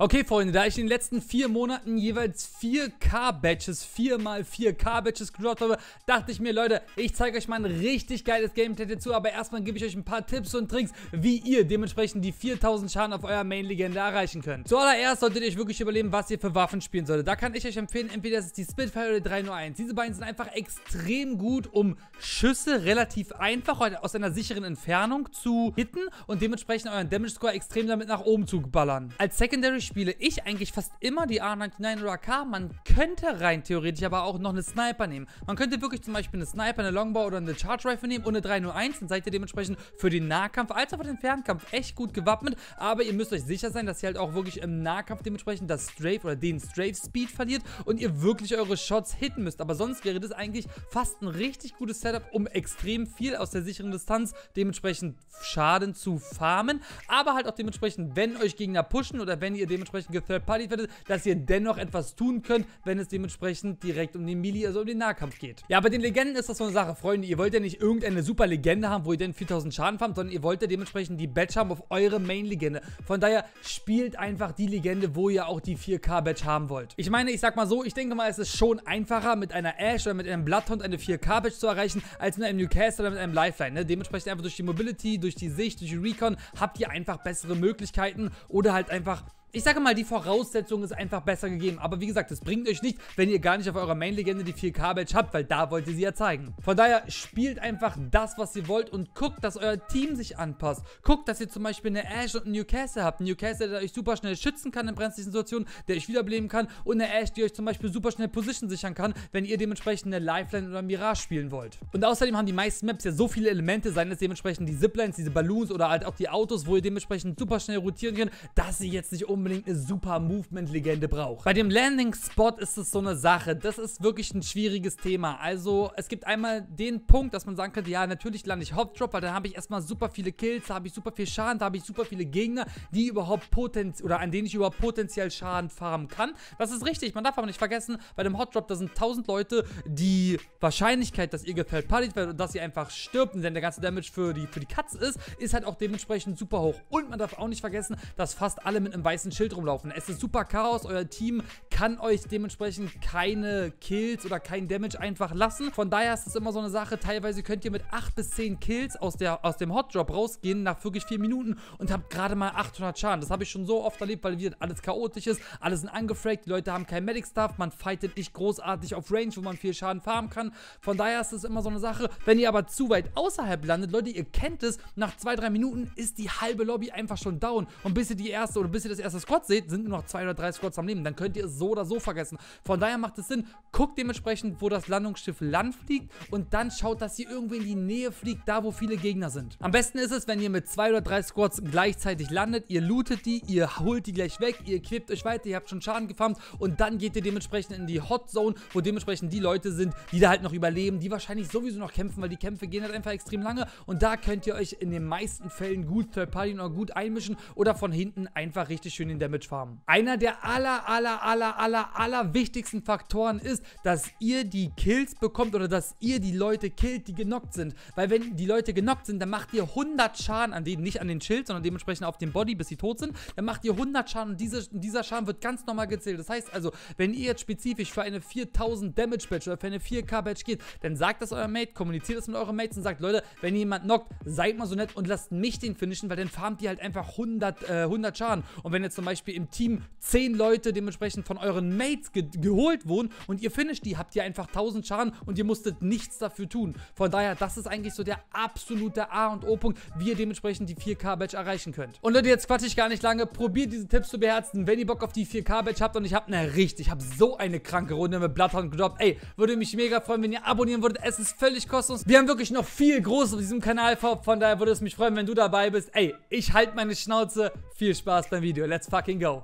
Okay, Freunde, da ich in den letzten vier Monaten jeweils 4K-Batches, 4x4K-Batches gedroppt habe, dachte ich mir, Leute, ich zeige euch mal ein richtig geiles Gameplay dazu, aber erstmal gebe ich euch ein paar Tipps und Tricks, wie ihr dementsprechend die 4000 Schaden auf eurer Main-Legende erreichen könnt. Zuallererst solltet ihr euch wirklich überlegen, was ihr für Waffen spielen solltet. Da kann ich euch empfehlen, entweder ist es die Spitfire oder die 301. Diese beiden sind einfach extrem gut, um Schüsse relativ einfach aus einer sicheren Entfernung zu hitten und dementsprechend euren Damage-Score extrem damit nach oben zu ballern. Als Secondary spiele ich eigentlich fast immer die A99 oder AK. Man könnte rein theoretisch aber auch noch eine Sniper nehmen. Man könnte wirklich zum Beispiel eine Sniper, eine Longbow oder eine Charge Rifle nehmen und eine 301. Dann seid ihr dementsprechend für den Nahkampf als auch für den Fernkampf echt gut gewappnet. Aber ihr müsst euch sicher sein, dass ihr halt auch wirklich im Nahkampf dementsprechend das Strafe oder den Strafe Speed verliert und ihr wirklich eure Shots hitten müsst. Aber sonst wäre das eigentlich fast ein richtig gutes Setup, um extrem viel aus der sicheren Distanz dementsprechend Schaden zu farmen. Aber halt auch dementsprechend, wenn euch Gegner pushen oder wenn ihr dementsprechend dementsprechend gethird party werdet, dass ihr dennoch etwas tun könnt, wenn es dementsprechend direkt um den Melee, also um den Nahkampf geht. Ja, bei den Legenden ist das so eine Sache, Freunde. Ihr wollt ja nicht irgendeine super Legende haben, wo ihr denn 4000 Schaden farmt, sondern ihr wollt ja dementsprechend die Badge haben auf eure Main-Legende. Von daher spielt einfach die Legende, wo ihr auch die 4K-Badge haben wollt. Ich meine, ich sag mal so, ich denke mal, es ist schon einfacher, mit einer Ash oder mit einem Bloodhound eine 4K-Badge zu erreichen, als mit einem Newcastle oder mit einem Lifeline. Ne? Dementsprechend einfach durch die Mobility, durch die Sicht, durch die Recon habt ihr einfach bessere Möglichkeiten oder halt einfach ich sage mal, die Voraussetzung ist einfach besser gegeben. Aber wie gesagt, es bringt euch nicht, wenn ihr gar nicht auf eurer Main-Legende die 4K-Badge habt, weil da wollt ihr sie ja zeigen. Von daher spielt einfach das, was ihr wollt und guckt, dass euer Team sich anpasst. Guckt, dass ihr zum Beispiel eine Ash und einen Newcastle habt. Einen Newcastle, der euch super schnell schützen kann in brenzlichen Situationen, der euch wiederbeleben kann und eine Ash, die euch zum Beispiel super schnell Position sichern kann, wenn ihr dementsprechend eine Lifeline oder Mirage spielen wollt. Und außerdem haben die meisten Maps ja so viele Elemente, seien es dementsprechend die Ziplines, diese Balloons oder halt auch die Autos, wo ihr dementsprechend super schnell rotieren könnt, dass sie jetzt nicht unbedingt eine super Movement-Legende braucht. Bei dem Landing-Spot ist es so eine Sache. Das ist wirklich ein schwieriges Thema. Also, es gibt einmal den Punkt, dass man sagen könnte, ja, natürlich lande ich Hop-Drop, weil dann habe ich erstmal super viele Kills, da habe ich super viel Schaden, da habe ich super viele Gegner, die überhaupt potenziell, oder an denen ich überhaupt potenziell Schaden farmen kann. Das ist richtig, man darf aber nicht vergessen, bei dem Hot Drop, da sind 1000 Leute, die Wahrscheinlichkeit, dass ihr gefällt partyt werdet dass ihr einfach stirbt dann der ganze Damage für die, für die Katze ist, ist halt auch dementsprechend super hoch. Und man darf auch nicht vergessen, dass fast alle mit einem weißen Schild rumlaufen. Es ist super Chaos, euer Team kann euch dementsprechend keine Kills oder kein Damage einfach lassen. Von daher ist es immer so eine Sache, teilweise könnt ihr mit 8 bis 10 Kills aus, der, aus dem Hot Drop rausgehen nach wirklich 4 Minuten und habt gerade mal 800 Schaden. Das habe ich schon so oft erlebt, weil wieder alles chaotisch ist, alle sind angefragt, die Leute haben kein Medic-Stuff, man fightet nicht großartig auf Range, wo man viel Schaden farmen kann. Von daher ist es immer so eine Sache, wenn ihr aber zu weit außerhalb landet, Leute, ihr kennt es, nach 2-3 Minuten ist die halbe Lobby einfach schon down und bis ihr die erste oder bis ihr das erste Squad seht, sind nur noch zwei oder drei Squads am Leben. Dann könnt ihr es so oder so vergessen. Von daher macht es Sinn, guckt dementsprechend, wo das Landungsschiff land fliegt und dann schaut, dass ihr irgendwie in die Nähe fliegt, da wo viele Gegner sind. Am besten ist es, wenn ihr mit zwei oder drei Squads gleichzeitig landet, ihr lootet die, ihr holt die gleich weg, ihr equipt euch weiter, ihr habt schon Schaden gefarmt und dann geht ihr dementsprechend in die Hot Zone, wo dementsprechend die Leute sind, die da halt noch überleben, die wahrscheinlich sowieso noch kämpfen, weil die Kämpfe gehen halt einfach extrem lange und da könnt ihr euch in den meisten Fällen gut Third Party noch gut einmischen oder von hinten einfach richtig schön den Damage farmen. Einer der aller, aller, aller, aller, aller wichtigsten Faktoren ist, dass ihr die Kills bekommt oder dass ihr die Leute killt, die genockt sind. Weil wenn die Leute genockt sind, dann macht ihr 100 Schaden an denen, nicht an den Schild, sondern dementsprechend auf dem Body, bis sie tot sind. Dann macht ihr 100 Schaden und diese, dieser Schaden wird ganz normal gezählt. Das heißt also, wenn ihr jetzt spezifisch für eine 4000 Damage Badge oder für eine 4K Badge geht, dann sagt das euer Mate, kommuniziert das mit euren Mates und sagt, Leute, wenn jemand knockt, seid mal so nett und lasst mich den finishen, weil dann farmt ihr halt einfach 100, äh, 100 Schaden. Und wenn jetzt zum Beispiel im Team 10 Leute dementsprechend von euren Mates ge geholt wurden und ihr finisht die, habt ihr einfach 1000 Schaden und ihr musstet nichts dafür tun. Von daher, das ist eigentlich so der absolute A und O-Punkt, wie ihr dementsprechend die 4K-Badge erreichen könnt. Und Leute, jetzt quatsche ich gar nicht lange. Probiert diese Tipps zu beherzen, wenn ihr Bock auf die 4K-Badge habt und ich habe eine richtig, ich habe so eine kranke Runde mit Bloodhound gedroppt. Ey, würde mich mega freuen, wenn ihr abonnieren würdet. Es ist völlig kostenlos. Wir haben wirklich noch viel Großes auf diesem Kanal vor, von daher würde es mich freuen, wenn du dabei bist. Ey, ich halte meine Schnauze. Viel Spaß beim Video. Let's fucking go.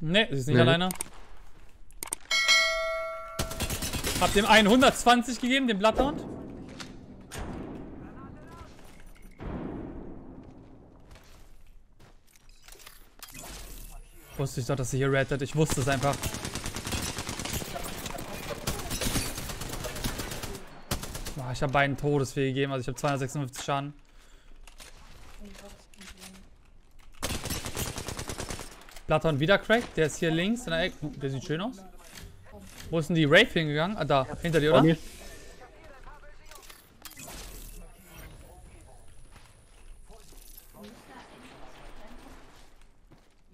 Ne, sie ist nicht nee. alleine. Hab dem einen 120 gegeben, dem Bloodhound. Wusste ich doch, dass sie hier rettet. Ich wusste es einfach. Oh, ich habe beiden Todesfee gegeben, also ich habe 256 Schaden. Bloodhound wieder cracked. Der ist hier links in der Ecke. Uh, der sieht schön aus. Wo ist denn die Wraith hingegangen? Ah, da. Hinter dir, oder? Mir.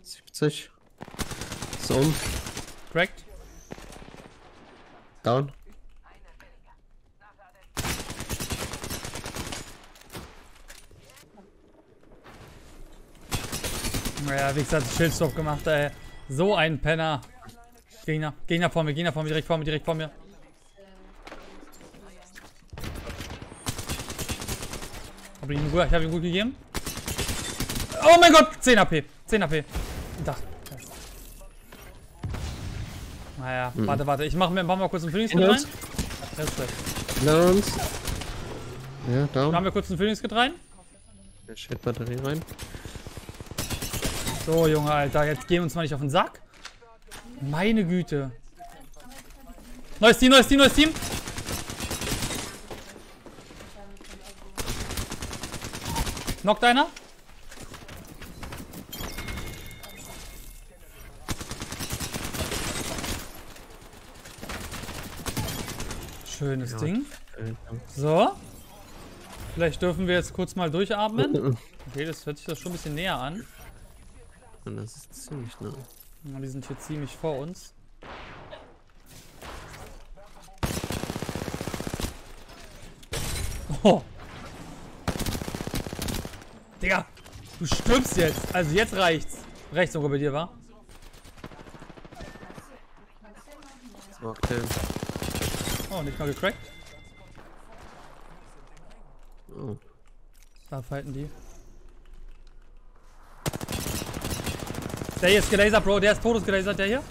70. So. Cracked. Down. Naja, wie gesagt, Schildstop gemacht, ey. So ein Penner. Gegner, Gegner vor mir, Gegner vor mir, direkt vor mir, direkt vor mir. Hab ich ihm gut, ich hab ihm gut gegeben. Oh mein Gott, 10 AP, 10 AP. Da. Naja, Mhm. warte, warte, ich mach mir, mach mal kurz einen Phoenix In rein. uns. Ja, down. Machen wir kurz einen Phoenix rein. Der Shit Batterie rein. So, Junge, Alter, jetzt gehen wir uns mal nicht auf den Sack. Meine Güte. Neues Team, neues Team, neues Team. Knockt einer? Schönes Ja. Ding. Äh, So. Vielleicht dürfen wir jetzt kurz mal durchatmen. Okay, das hört sich das schon ein bisschen näher an. Und das ist ziemlich nah. Ja, die sind hier ziemlich vor uns. Oh. Digga, du stirbst jetzt. Also jetzt reicht's. Rechts sogar bei dir, war? Okay. Oh, nicht mal gecrackt. Oh. Da fighten die. Der hier ist gelasert, Bro. Der ist todesgelasert, der hier.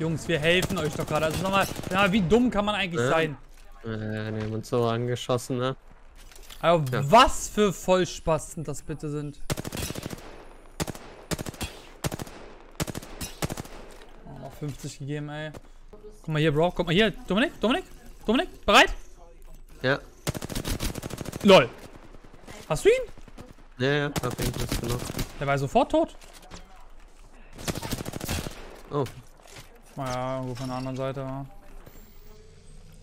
Jungs, wir helfen euch doch gerade. Also nochmal, ja, wie dumm kann man eigentlich Ja. sein? Äh, die haben uns so angeschossen, ne? Also, Ja. was für Vollspasten das bitte sind. Oh, noch 50 gegeben, ey. Guck mal hier, Bro. Guck mal hier. Dominik, Dominik, Dominik, bereit? Ja. LOL. Hast du ihn? Ja, ja, hab genug. Der war sofort tot. Oh, Naja, irgendwo von der anderen Seite.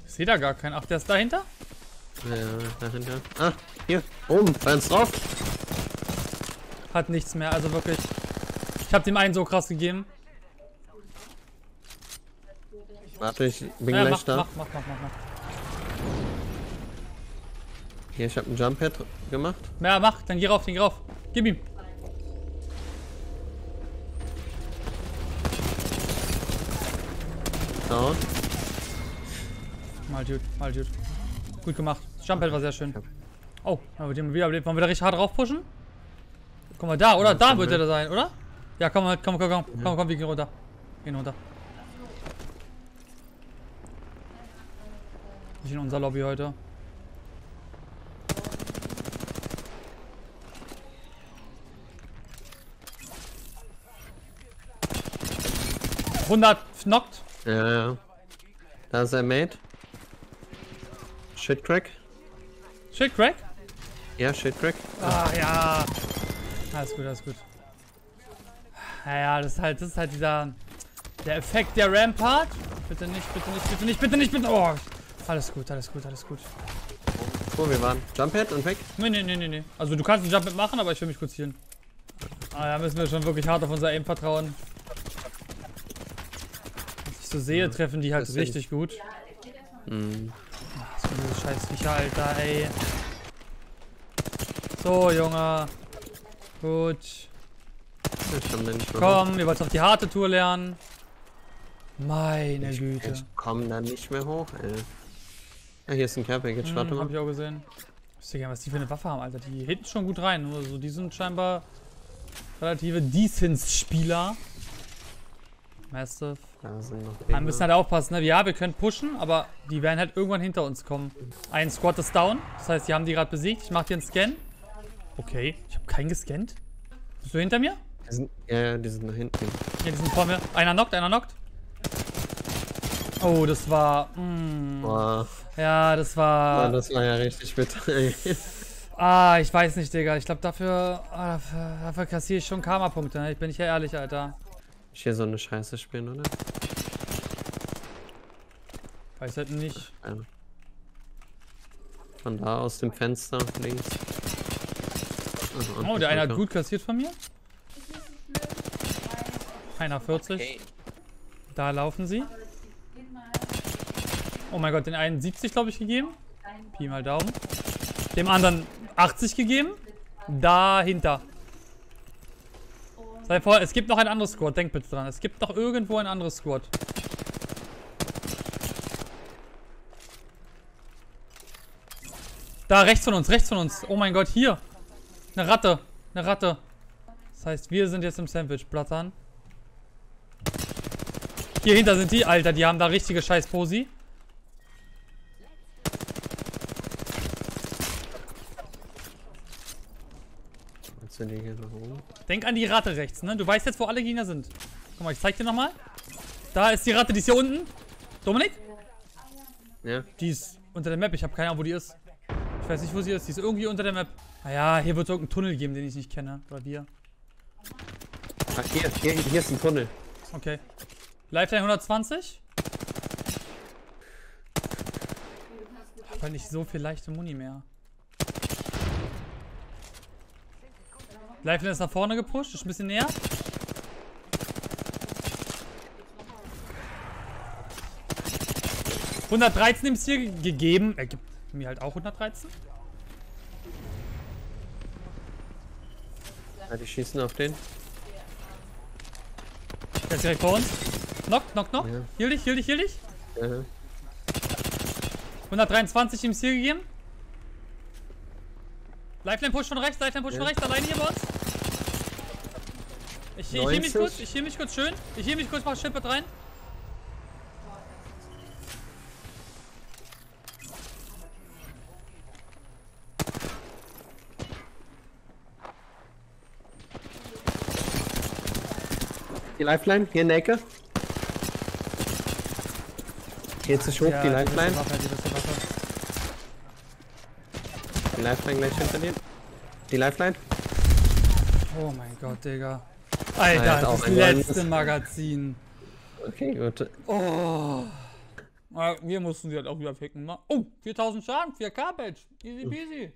Ich sehe da gar keinen. Ach, der ist dahinter? ja, dahinter. Ah, hier, oben, bei uns drauf. Hat nichts mehr, also wirklich. Ich habe dem einen so krass gegeben. Warte, ich bin Ja, gleich mach, da. mach, mach, mach, mach, mach. Hier, ich hab einen Jump Pad gemacht. Ja, mach, dann geh rauf, dann geh rauf. Gib ihm. Down. Mal gut, mal gut. Gut gemacht. Das Jumppad war sehr schön. Oh, haben wir wieder, wollen wir da richtig hart drauf pushen? Guck mal da, oder? Da wird er da sein, oder? Ja, komm, komm, komm, komm, komm, komm, wir gehen runter. Gehen runter. Nicht in unser Lobby heute. Hundert knockt. Ja, ja. Da ist er Mate. Shit Crack. Shit, Crack. Ja, Shit Crack. Ah, ja. Alles gut, alles gut. Ja, ja, das ist halt, das ist halt dieser, der Effekt der Rampart. Bitte nicht, bitte nicht, bitte nicht, bitte nicht, bitte. Oh, alles gut, alles gut, alles gut. Wo wir waren. Jump Pad und weg. Nee, nee, nee, nee, nee. Also du kannst den Jump mitmachen, aber ich will mich kurz healen. Ah, da müssen wir schon wirklich hart auf unser Aim vertrauen. Ich so sehe, treffen die halt richtig gut. Hm. Ach, so diese scheiß Viecher, Alter, ey. So, Junge. Gut. Ich komm ihr wollt auf die harte Tour lernen. Meine Güte. Ich komm da nicht mehr hoch, ey. Ja, hier ist ein Care Package, warte Hm, hab mal. ich auch gesehen. Ich wüsste gerne, was die für eine Waffe haben, Alter. Die hinten schon gut rein. Also die sind scheinbar relative Decent-Spieler. Massive. Wir müssen halt aufpassen, ne? Ja, wir können pushen, aber die werden halt irgendwann hinter uns kommen. Ein Squad ist down. Das heißt, die haben die gerade besiegt. Ich mach dir einen Scan. Okay, ich habe keinen gescannt. Bist du hinter mir? Die sind, ja, ja, die sind nach hinten. Ja, die sind vor mir. Einer knockt, einer knockt. Oh, das war. Mm, Boah, ja, das war. das war ja richtig bitter. Ah, ich weiß nicht, Digga. Ich glaube, dafür, ah, dafür, dafür kassiere ich schon Karma-Punkte. Ne? Ich bin nicht ja ehrlich, Alter. Ich hier so eine Scheiße spielen, oder? Weiß halt nicht. Ja. Von da aus dem Fenster links. Also Oh, der eine hat gut kassiert von mir. Einer 40. Okay. Da laufen sie. Oh mein Gott, den einen 70, glaube ich, gegeben. Pi mal Daumen. Dem anderen 80 gegeben. Dahinter. Sei vor, es gibt noch ein anderes Squad. Denk bitte dran. Es gibt noch irgendwo ein anderes Squad. Da, rechts von uns, rechts von uns. Oh mein Gott, hier. Eine Ratte. Eine Ratte. Das heißt, wir sind jetzt im Sandwich. Blattern. Hier hinter sind die. Alter, die haben da richtige scheiß Posi. Jetzt sind die hier nach oben. Denk an die Ratte rechts, ne? Du weißt jetzt, wo alle Gegner sind. Guck mal, ich zeig dir nochmal. Da ist die Ratte, die ist hier unten. Dominik? Ja. Die ist unter der Map. Ich habe keine Ahnung, wo die ist. Ich weiß nicht, wo sie ist. Die ist irgendwie unter der Map. Naja, hier wird es irgendeinen Tunnel geben, den ich nicht kenne. Oder wir. Ach, hier, hier, hier ist ein Tunnel. Okay. Lifeline 120. Aber nicht so viel leichte Muni mehr. Lifeline ist nach vorne gepusht, ist ein bisschen näher. ...113 im Ziel gegeben. Er gibt mir halt auch 113. Ja, die schießen auf den. Der ist direkt vor uns. Knock, knock, knock. Ja. Heal dich, heal dich, heal dich. Ja. 123 im Ziel gegeben. Lifeline push von rechts, Lifeline push Ja. von rechts, alleine hier bei uns. Ich, ich heal mich 90. kurz, ich heal mich kurz schön. Ich heal mich kurz, mach Schippert rein. Die Lifeline, hier in der Ecke. Jetzt ist hoch, die beste Lifeline. Die. Die Lifeline gleich hinter dir. Die Lifeline. Oh mein Gott, Digga. Ah, er Alter, auch das letzte. Magazin. Okay, gut. Oh. Ah, Wir mussten sie halt auch wieder ficken. ne? Oh, 4000 Schaden, 4K-Badge. Easy peasy.